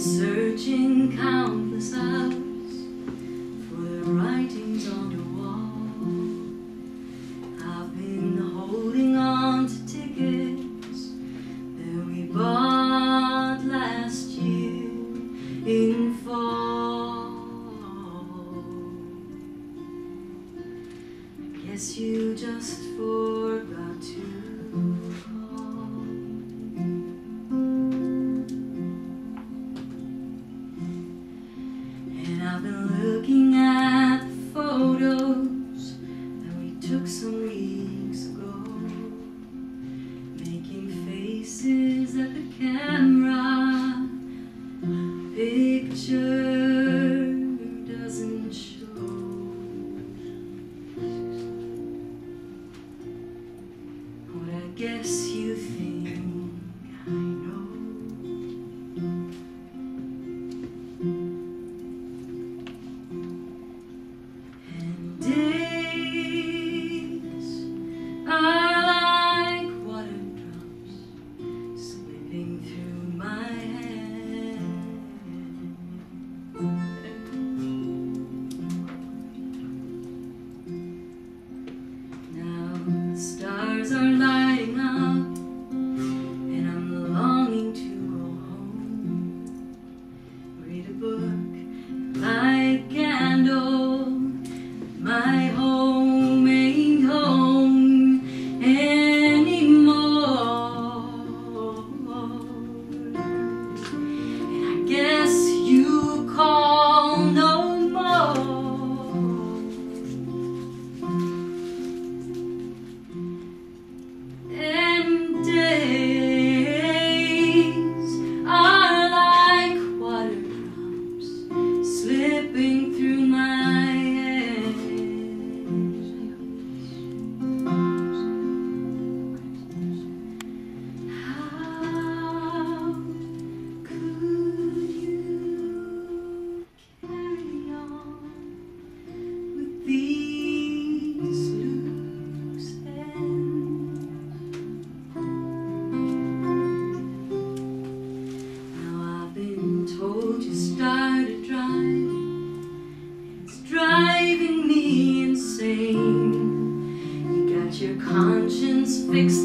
searching countless hours for the writings on your wall. I've been holding on to tickets that we bought last year in fall. I guess you just forgot I've been looking at the photos that we took some weeks ago, making faces at the camera. Picture doesn't show. What I guess you think you started driving. It's driving me insane. You got your conscience fixed